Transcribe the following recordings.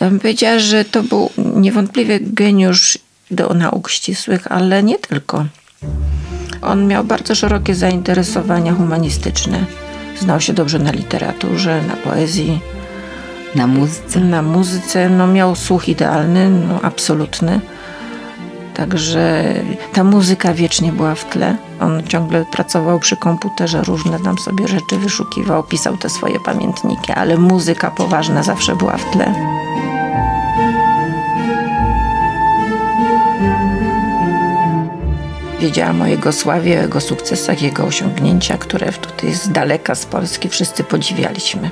Ja bym powiedziała, że to był niewątpliwie geniusz do nauk ścisłych, ale nie tylko. On miał bardzo szerokie zainteresowania humanistyczne. Znał się dobrze na literaturze, na poezji. Na muzyce? Na muzyce, no miał słuch idealny, no absolutny. Także ta muzyka wiecznie była w tle. On ciągle pracował przy komputerze, różne tam sobie rzeczy wyszukiwał, pisał te swoje pamiętniki, ale muzyka poważna zawsze była w tle. Wiedziałam o jego sławie, o jego sukcesach, jego osiągnięciach, które tutaj z daleka z Polski wszyscy podziwialiśmy.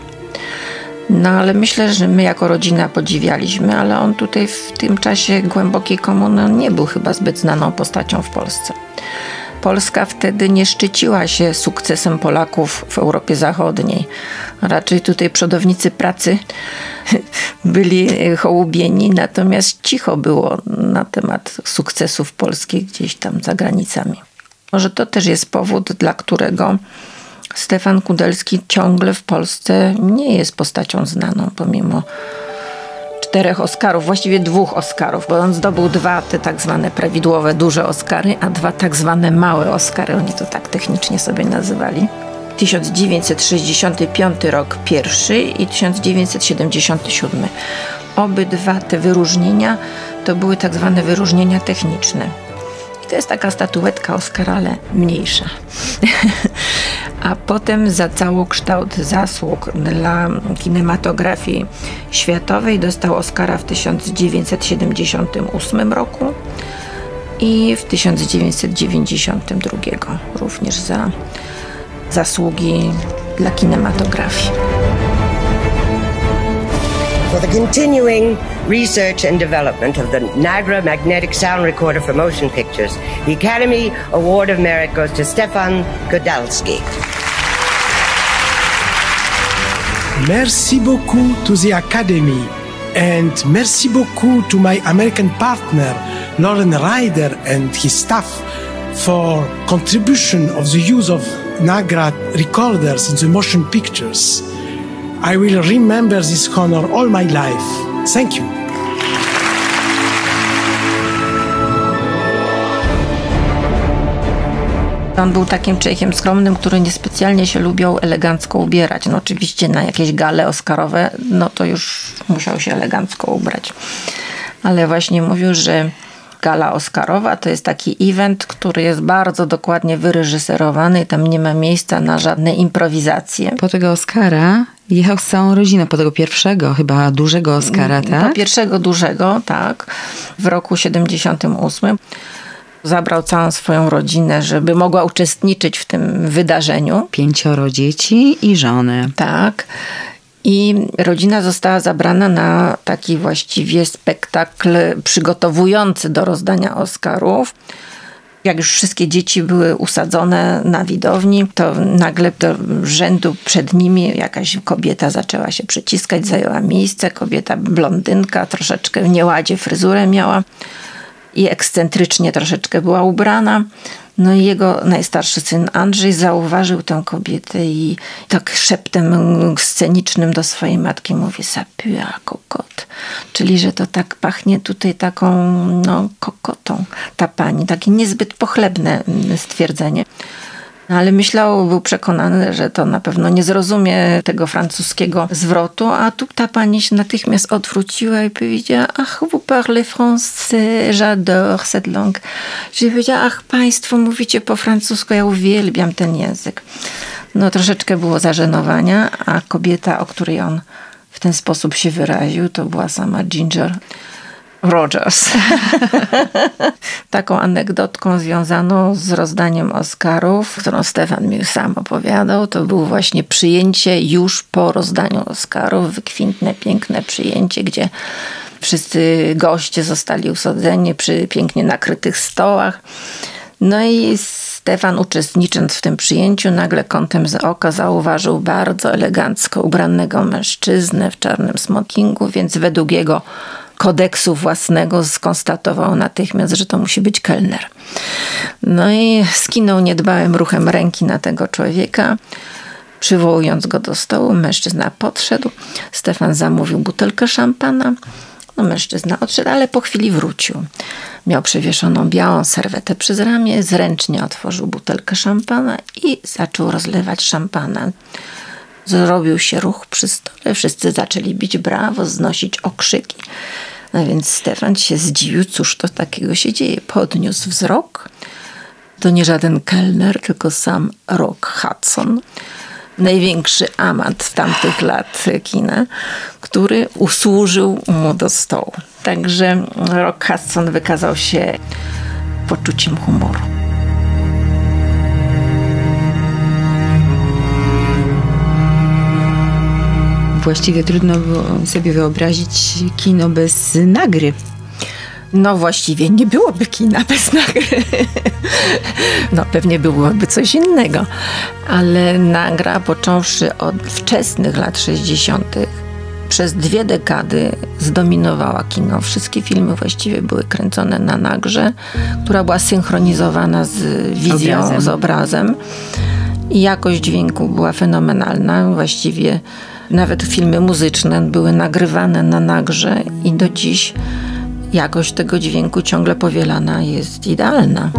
No ale myślę, że my jako rodzina podziwialiśmy, ale on tutaj w tym czasie głębokiej komuny nie był chyba zbyt znaną postacią w Polsce. Polska wtedy nie szczyciła się sukcesem Polaków w Europie Zachodniej. Raczej tutaj przodownicy pracy byli hołubieni, natomiast cicho było na temat sukcesów polskich gdzieś tam za granicami. Może to też jest powód, dla którego Stefan Kudelski ciągle w Polsce nie jest postacią znaną, pomimo czterech Oscarów, właściwie dwóch Oscarów, bo on zdobył dwa te tak zwane prawidłowe duże Oscary, a dwa tak zwane małe Oscary, oni to tak technicznie sobie nazywali. 1965 rok pierwszy i 1977. Obydwa te wyróżnienia to były tak zwane wyróżnienia techniczne. I to jest taka statuetka Oscara, ale mniejsza. a potem za całokształt zasług dla kinematografii światowej dostał Oscara w 1978 roku i w 1992 również za zasługi dla kinematografii. For the continuing research and development of the Niagara Magnetic Sound Recorder for Motion Pictures, the Academy Award of Merit goes to Stefan Godalski. Merci beaucoup to the Academy and merci beaucoup to my American partner, Lauren Ryder and his staff for contribution of the use of Nagra recorders in the motion pictures. I will remember this honor all my life. Thank you. On był takim człowiekiem skromnym, który niespecjalnie się lubiał elegancko ubierać. No oczywiście na jakieś gale oscarowe, no to już musiał się elegancko ubrać. Ale właśnie mówił, że gala Oscarowa to jest taki event, który jest bardzo dokładnie wyreżyserowany i tam nie ma miejsca na żadne improwizacje. Po tego Oscara jechał z całą rodziną, po tego pierwszego chyba dużego Oscara, tak? Po pierwszego dużego, tak, w roku 78 zabrał całą swoją rodzinę, żeby mogła uczestniczyć w tym wydarzeniu. Pięcioro dzieci i żony. Tak. I rodzina została zabrana na taki właściwie spektakl przygotowujący do rozdania Oscarów. Jak już wszystkie dzieci były usadzone na widowni, to nagle do rzędu przed nimi jakaś kobieta zaczęła się przyciskać, zajęła miejsce. Kobieta blondynka, troszeczkę w nieładzie fryzurę miała i ekscentrycznie troszeczkę była ubrana. No i jego najstarszy syn Andrzej zauważył tę kobietę i tak szeptem scenicznym do swojej matki mówi sapua kokot. Czyli, że to tak pachnie tutaj taką no, kokotą ta pani. Takie niezbyt pochlebne stwierdzenie. No, ale myślał, był przekonany, że to na pewno nie zrozumie tego francuskiego zwrotu, a tu ta pani się natychmiast odwróciła i powiedziała, ach, vous parlez français, j'adore cette langue. Czyli powiedziała, ach, państwo mówicie po francusku, ja uwielbiam ten język. No troszeczkę było zażenowania, a kobieta, o której on w ten sposób się wyraził, to była sama Ginger Rogers. Taką anegdotką związaną z rozdaniem Oscarów, którą Stefan mi sam opowiadał, to było właśnie przyjęcie już po rozdaniu Oscarów, wykwintne, piękne przyjęcie, gdzie wszyscy goście zostali usadzeni przy pięknie nakrytych stołach. No i Stefan, uczestnicząc w tym przyjęciu, nagle kątem z oka zauważył bardzo elegancko ubranego mężczyznę w czarnym smokingu, więc według jego kodeksu własnego skonstatował natychmiast, że to musi być kelner. No i skinął niedbałym ruchem ręki na tego człowieka Przywołując go do stołu, mężczyzna podszedł. Stefan zamówił butelkę szampana. No, mężczyzna odszedł, ale po chwili wrócił. Miał przewieszoną białą serwetę przez ramię, zręcznie otworzył butelkę szampana i zaczął rozlewać szampana. Zrobił się ruch przy stole, wszyscy zaczęli bić brawo, znosić okrzyki. No więc Stefan się zdziwił, cóż to takiego się dzieje. Podniósł wzrok. To nie żaden kelner, tylko sam Rock Hudson największy amant tamtych lat kina, który usłużył mu do stołu. Także Rock Hudson wykazał się poczuciem humoru. Właściwie trudno sobie wyobrazić kino bez nagry. No właściwie nie byłoby kina bez nagry. No pewnie byłoby coś innego. Ale nagra, począwszy od wczesnych lat 60., przez dwie dekady zdominowała kino. Wszystkie filmy właściwie były kręcone na nagrze, która była synchronizowana z wizją, obrazem. z obrazem. I jakość dźwięku była fenomenalna. Właściwie nawet filmy muzyczne były nagrywane na nagrze i do dziś jakość tego dźwięku ciągle powielana jest idealna.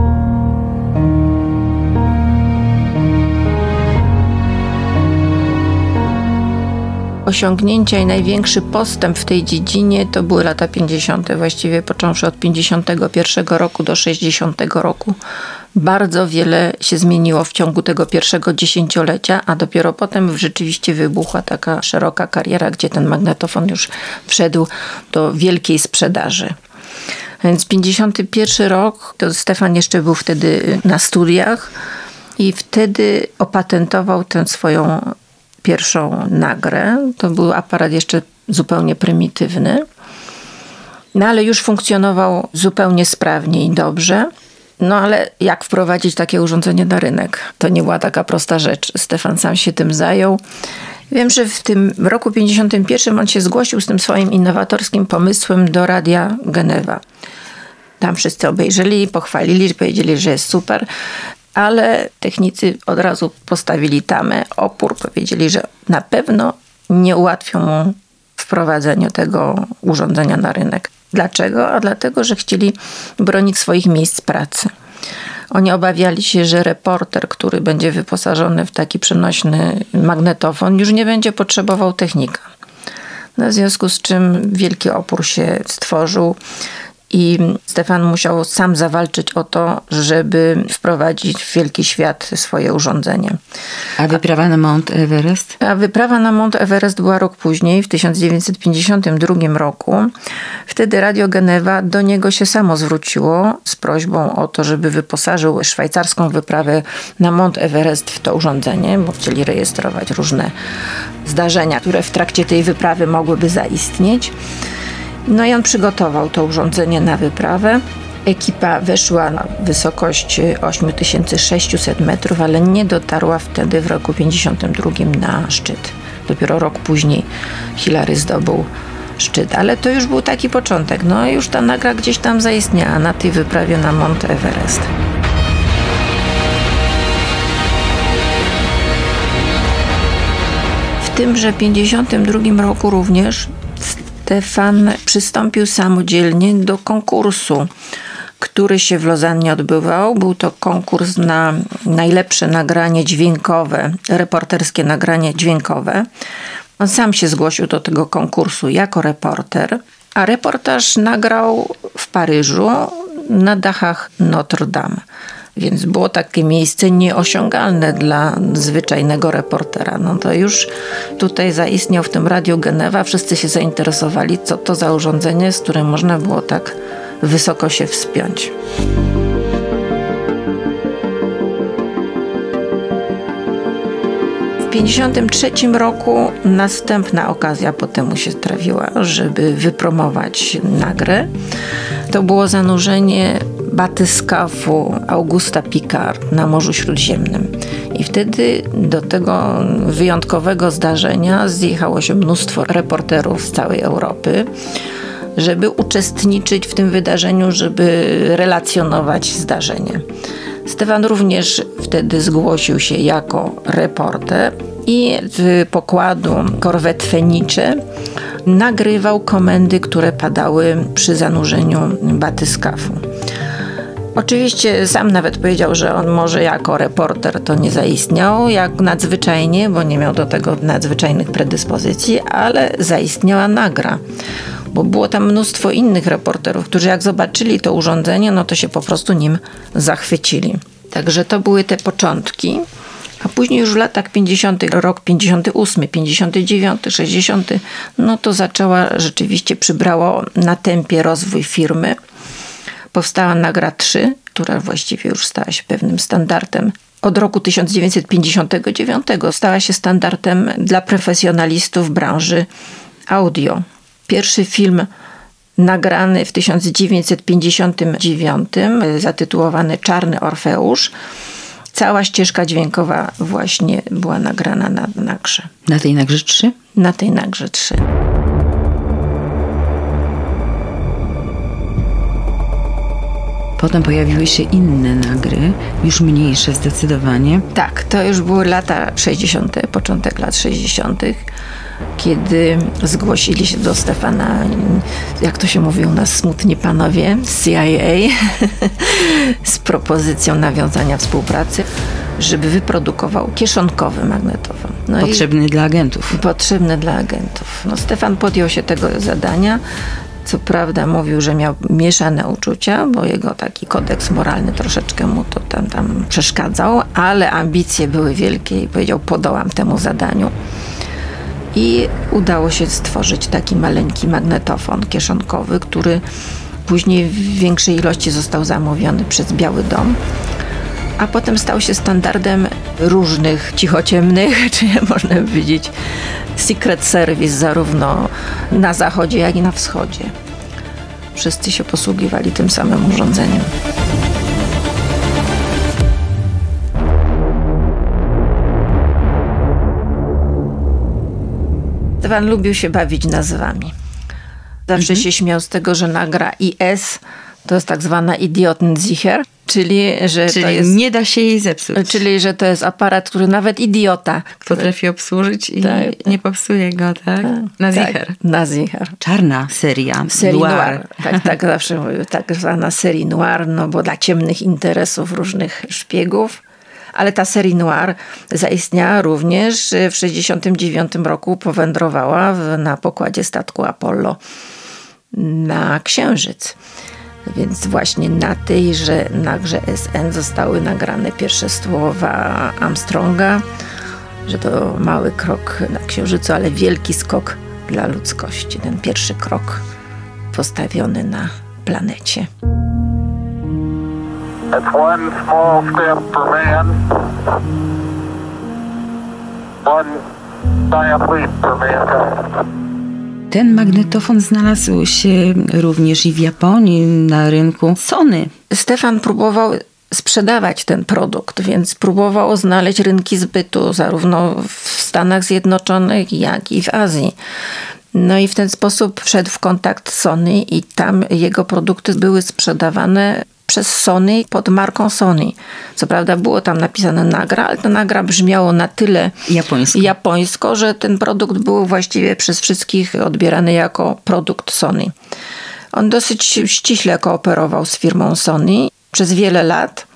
osiągnięcia i największy postęp w tej dziedzinie to były lata 50., właściwie począwszy od 51 roku do 60 roku. Bardzo wiele się zmieniło w ciągu tego pierwszego dziesięciolecia, a dopiero potem rzeczywiście wybuchła taka szeroka kariera, gdzie ten magnetofon już wszedł do wielkiej sprzedaży. Więc 51 rok, to Stefan jeszcze był wtedy na studiach i wtedy opatentował tę swoją pierwszą nagrę. To był aparat jeszcze zupełnie prymitywny. No ale już funkcjonował zupełnie sprawnie i dobrze. No ale jak wprowadzić takie urządzenie na rynek? To nie była taka prosta rzecz. Stefan sam się tym zajął. Wiem, że w tym roku 51 on się zgłosił z tym swoim innowatorskim pomysłem do Radia Genewa. Tam wszyscy obejrzeli, pochwalili, powiedzieli, że jest super, ale technicy od razu postawili tamę, opór, powiedzieli, że na pewno nie ułatwią mu wprowadzeniu tego urządzenia na rynek. Dlaczego? A dlatego, że chcieli bronić swoich miejsc pracy. Oni obawiali się, że reporter, który będzie wyposażony w taki przenośny magnetofon, już nie będzie potrzebował technika. No, w związku z czym wielki opór się stworzył. I Stefan musiał sam zawalczyć o to, żeby wprowadzić w wielki świat swoje urządzenie. A wyprawa na Mount Everest? A wyprawa na Mount Everest była rok później, w 1952 roku. Wtedy Radio Genewa do niego się samo zwróciło z prośbą o to, żeby wyposażył szwajcarską wyprawę na Mount Everest w to urządzenie, bo chcieli rejestrować różne zdarzenia, które w trakcie tej wyprawy mogłyby zaistnieć. No i on przygotował to urządzenie na wyprawę. Ekipa weszła na wysokość 8600 metrów, ale nie dotarła wtedy w roku 52 na szczyt. Dopiero rok później Hillary zdobył szczyt, ale to już był taki początek. No już ta nagra gdzieś tam zaistniała na tej wyprawie na Mount Everest. W tymże 52 roku również Stefan przystąpił samodzielnie do konkursu, który się w Lozannie odbywał. Był to konkurs na najlepsze nagranie dźwiękowe, reporterskie nagranie dźwiękowe. On sam się zgłosił do tego konkursu jako reporter, a reportaż nagrał w Paryżu na dachach Notre Dame. Więc było takie miejsce nieosiągalne dla zwyczajnego reportera. No to już tutaj zaistniał w tym Radiu Genewa. Wszyscy się zainteresowali, co to za urządzenie, z którym można było tak wysoko się wspiąć. W 1953 roku następna okazja potem się trafiła, żeby wypromować nagrę. To było zanurzenie batyskafu Augusta Picard na Morzu Śródziemnym. I wtedy do tego wyjątkowego zdarzenia zjechało się mnóstwo reporterów z całej Europy, żeby uczestniczyć w tym wydarzeniu, żeby relacjonować zdarzenie. Stefan również wtedy zgłosił się jako reporter i z pokładu korwet Fenicze nagrywał komendy, które padały przy zanurzeniu batyskafu. Oczywiście sam nawet powiedział, że on może jako reporter to nie zaistniał jak nadzwyczajnie, bo nie miał do tego nadzwyczajnych predyspozycji, ale zaistniała nagra. Bo było tam mnóstwo innych reporterów, którzy jak zobaczyli to urządzenie, no to się po prostu nim zachwycili. Także to były te początki. A później już w latach 50., rok 58, 59, 60, no to zaczęła rzeczywiście przybrało na tempie rozwój firmy. Powstała Nagra 3, która właściwie już stała się pewnym standardem. Od roku 1959 stała się standardem dla profesjonalistów branży audio. Pierwszy film nagrany w 1959, zatytułowany Czarny Orfeusz, cała ścieżka dźwiękowa właśnie była nagrana na nagrze. Na tej nagrze 3? Na tej nagrze 3. Potem pojawiły się inne nagry, już mniejsze zdecydowanie. Tak, to już były lata 60., początek lat 60., kiedy zgłosili się do Stefana, jak to się mówi u nas, smutni panowie z CIA, z propozycją nawiązania współpracy, żeby wyprodukował kieszonkowy magnetofon. No potrzebny dla agentów. Potrzebny dla agentów. No, Stefan podjął się tego zadania. Co prawda mówił, że miał mieszane uczucia, bo jego taki kodeks moralny troszeczkę mu to tam, tam przeszkadzał, ale ambicje były wielkie i powiedział, podołam temu zadaniu. I udało się stworzyć taki maleńki magnetofon kieszonkowy, który później w większej ilości został zamówiony przez Biały Dom a potem stał się standardem różnych cichociemnych, czy można powiedzieć secret service zarówno na zachodzie, jak i na wschodzie. Wszyscy się posługiwali tym samym urządzeniem. Stefan lubił się bawić nazwami. Zawsze mhm. się śmiał z tego, że nagra IS to jest tak zwana idiotensicher, czyli że czyli to jest... nie da się jej zepsuć. Czyli, że to jest aparat, który nawet idiota... Potrafi obsłużyć i tak. nie popsuje go, tak? tak na zicher. Tak, na zicher. Czarna seria. Serii noir. noir. Tak, tak zawsze mówię. Tak zwana serii noir, no bo dla ciemnych interesów różnych szpiegów ale ta serii noir zaistniała również w 1969 roku, powędrowała na pokładzie statku Apollo na Księżyc. Więc właśnie na tejże nagrze SN zostały nagrane pierwsze słowa Armstronga, że to mały krok na Księżycu, ale wielki skok dla ludzkości. Ten pierwszy krok postawiony na planecie. It's one small step for man, one giant leap for mankind. Ten magnetofon znalazł się również i w Japonii na rynku Sony. Stefan próbował sprzedawać ten produkt, więc próbował znaleźć rynki zbytu zarówno w Stanach Zjednoczonych, jak i w Azji. No i w ten sposób wszedł w kontakt Sony i tam jego produkty były sprzedawane przez Sony pod marką Sony. Co prawda było tam napisane nagra, ale to nagra brzmiało na tyle japońsko. japońsko, że ten produkt był właściwie przez wszystkich odbierany jako produkt Sony. On dosyć ściśle kooperował z firmą Sony przez wiele lat.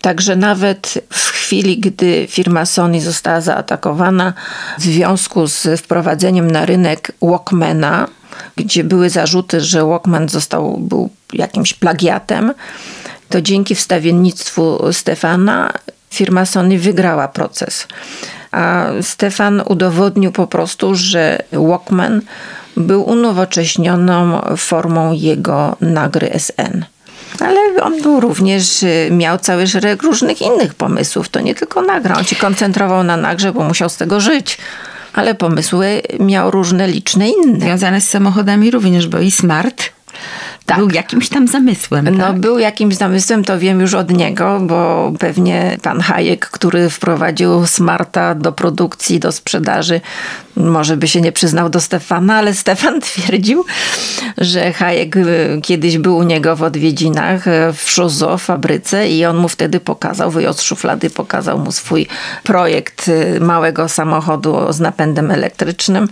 Także nawet w chwili, gdy firma Sony została zaatakowana w związku z wprowadzeniem na rynek Walkmana, gdzie były zarzuty, że Walkman został, był jakimś plagiatem, to dzięki wstawiennictwu Stefana firma Sony wygrała proces. A Stefan udowodnił po prostu, że Walkman był unowocześnioną formą jego nagry SN. Ale on był również, miał cały szereg różnych innych pomysłów. To nie tylko nagra. On się koncentrował na nagrze, bo musiał z tego żyć ale pomysły miał różne liczne inne. Związane z samochodami również, bo i smart. Tak. Był jakimś tam zamysłem. No, tak? był jakimś zamysłem, to wiem już od niego, bo pewnie pan Hayek, który wprowadził Smarta do produkcji, do sprzedaży, może by się nie przyznał do Stefana, ale Stefan twierdził, że Hayek y, kiedyś był u niego w odwiedzinach y, w Szuzo, w fabryce i on mu wtedy pokazał, wyjął z szuflady, pokazał mu swój projekt y, małego samochodu z napędem elektrycznym.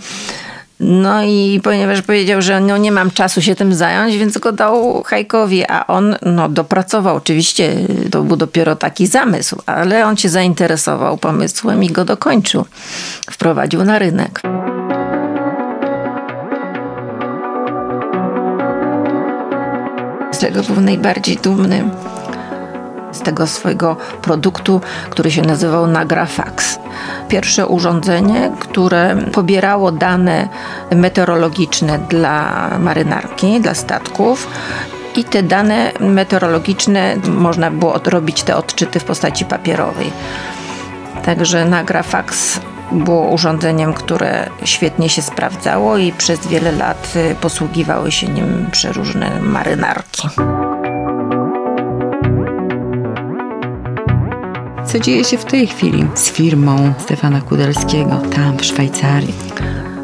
No i ponieważ powiedział, że no nie mam czasu się tym zająć, więc go dał Hajkowi, a on no, dopracował. Oczywiście to był dopiero taki zamysł, ale on się zainteresował pomysłem i go dokończył. Wprowadził na rynek. Z czego był najbardziej dumny? Z tego swojego produktu, który się nazywał Nagrafax. Pierwsze urządzenie, które pobierało dane meteorologiczne dla marynarki, dla statków i te dane meteorologiczne można było odrobić te odczyty w postaci papierowej. Także Nagrafax było urządzeniem, które świetnie się sprawdzało i przez wiele lat posługiwały się nim przeróżne marynarki. Co dzieje się w tej chwili z firmą Stefana Kudelskiego tam w Szwajcarii?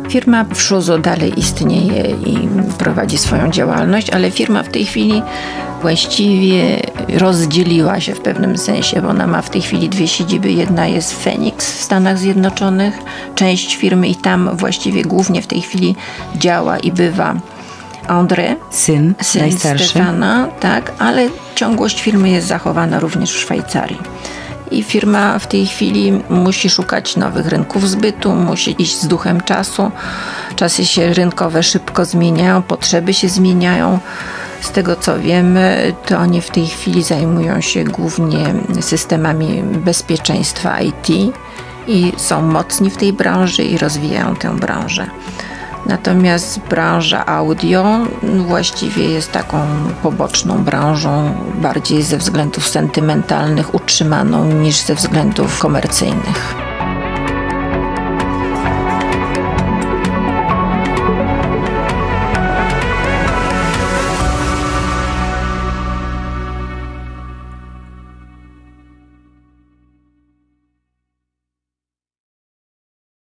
Firma w Szuzo dalej istnieje i prowadzi swoją działalność, ale firma w tej chwili właściwie rozdzieliła się w pewnym sensie, bo ona ma w tej chwili dwie siedziby. Jedna jest w Phoenix w Stanach Zjednoczonych, część firmy i tam właściwie głównie w tej chwili działa i bywa André, syn, syn najstarszy. Stefana, tak, ale ciągłość firmy jest zachowana również w Szwajcarii i firma w tej chwili musi szukać nowych rynków zbytu, musi iść z duchem czasu. Czasy się rynkowe szybko zmieniają, potrzeby się zmieniają. Z tego co wiemy, to oni w tej chwili zajmują się głównie systemami bezpieczeństwa IT i są mocni w tej branży i rozwijają tę branżę. Natomiast branża audio właściwie jest taką poboczną branżą, bardziej ze względów sentymentalnych utrzymaną niż ze względów komercyjnych.